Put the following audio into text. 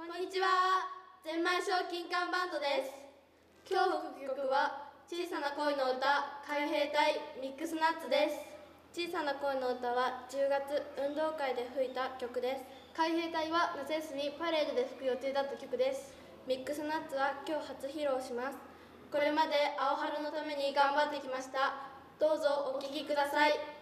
こんにちは。ゼンマイ賞金管バンドです。今日吹く曲は小さな恋の歌海兵隊ミックスナッツです。小さな恋の歌は10月運動会で吹いた曲です。海兵隊は夏休みパレードで吹く予定だった曲です。ミックスナッツは今日初披露します。これまで青春のために頑張ってきました。どうぞお聴きください。